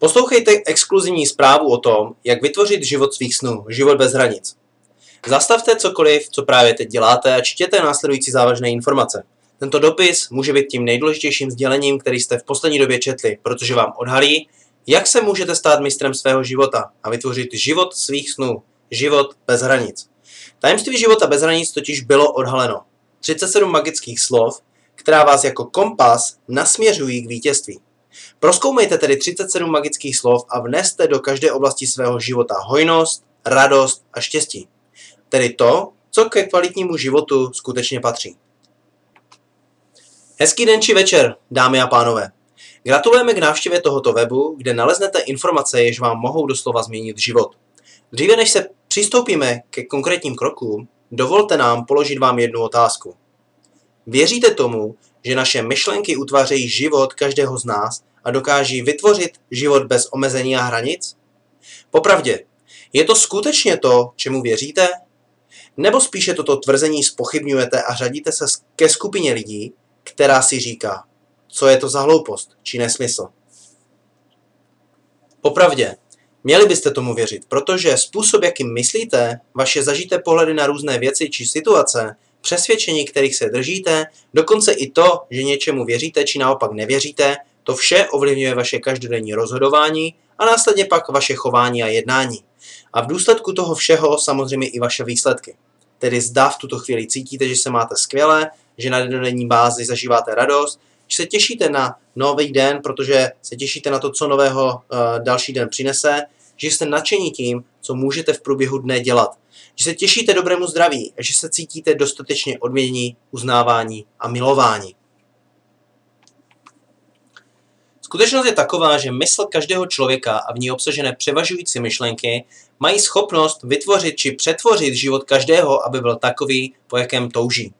Poslouchejte exkluzivní zprávu o tom, jak vytvořit život svých snů, život bez hranic. Zastavte cokoliv, co právě teď děláte a čtěte následující závažné informace. Tento dopis může být tím nejdůležitějším sdělením, který jste v poslední době četli, protože vám odhalí, jak se můžete stát mistrem svého života a vytvořit život svých snů, život bez hranic. Tajemství života bez hranic totiž bylo odhaleno. 37 magických slov, která vás jako kompas nasměřují k vítězství. Proskoumejte tedy 37 magických slov a vneste do každé oblasti svého života hojnost, radost a štěstí. Tedy to, co ke kvalitnímu životu skutečně patří. Hezký den či večer, dámy a pánové. Gratulujeme k návštěvě tohoto webu, kde naleznete informace, jež vám mohou doslova změnit život. Dříve než se přistoupíme ke konkrétním krokům, dovolte nám položit vám jednu otázku. Věříte tomu, že naše myšlenky utvářejí život každého z nás a dokáží vytvořit život bez omezení a hranic? Popravdě, je to skutečně to, čemu věříte? Nebo spíše toto tvrzení spochybňujete a řadíte se ke skupině lidí, která si říká, co je to za hloupost či nesmysl? Popravdě, měli byste tomu věřit, protože způsob, jakým myslíte, vaše zažité pohledy na různé věci či situace, přesvědčení, kterých se držíte, dokonce i to, že něčemu věříte či naopak nevěříte, to vše ovlivňuje vaše každodenní rozhodování a následně pak vaše chování a jednání. A v důsledku toho všeho samozřejmě i vaše výsledky. Tedy zda v tuto chvíli cítíte, že se máte skvěle, že na denní bázi zažíváte radost, že se těšíte na nový den, protože se těšíte na to, co nového uh, další den přinese, že jste nadšení tím, co můžete v průběhu dne dělat, že se těšíte dobrému zdraví a že se cítíte dostatečně odmění, uznávání a milování. Skutečnost je taková, že mysl každého člověka a v ní obsažené převažující myšlenky mají schopnost vytvořit či přetvořit život každého, aby byl takový, po jakém touží.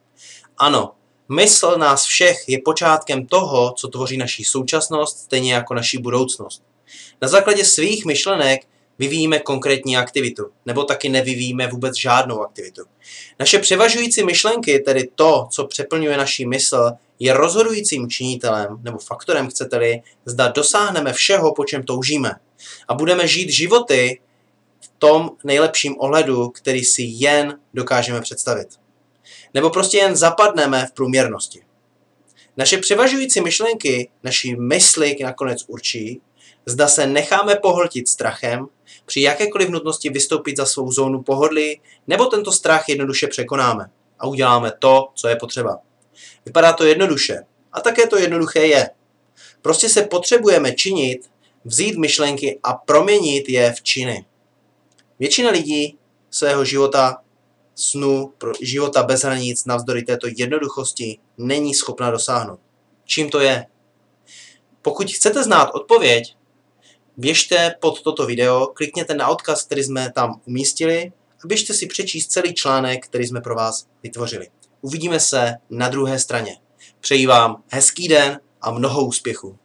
Ano, mysl nás všech je počátkem toho, co tvoří naší současnost, stejně jako naší budoucnost. Na základě svých myšlenek vyvíjíme konkrétní aktivitu, nebo taky nevyvíjíme vůbec žádnou aktivitu. Naše převažující myšlenky, tedy to, co přeplňuje naší mysl, je rozhodujícím činitelem, nebo faktorem, chcete-li, zda dosáhneme všeho, po čem toužíme. A budeme žít životy v tom nejlepším ohledu, který si jen dokážeme představit. Nebo prostě jen zapadneme v průměrnosti. Naše převažující myšlenky, naší mysli nakonec určí, zda se necháme pohltit strachem, při jakékoliv nutnosti vystoupit za svou zónu pohodlí, nebo tento strach jednoduše překonáme a uděláme to, co je potřeba. Vypadá to jednoduše. A také to jednoduché je. Prostě se potřebujeme činit, vzít myšlenky a proměnit je v činy. Většina lidí svého života, snu, života bez hranic, navzdory této jednoduchosti, není schopna dosáhnout. Čím to je? Pokud chcete znát odpověď, běžte pod toto video, klikněte na odkaz, který jsme tam umístili a běžte si přečíst celý článek, který jsme pro vás vytvořili. Uvidíme se na druhé straně. Přeji vám hezký den a mnoho úspěchů.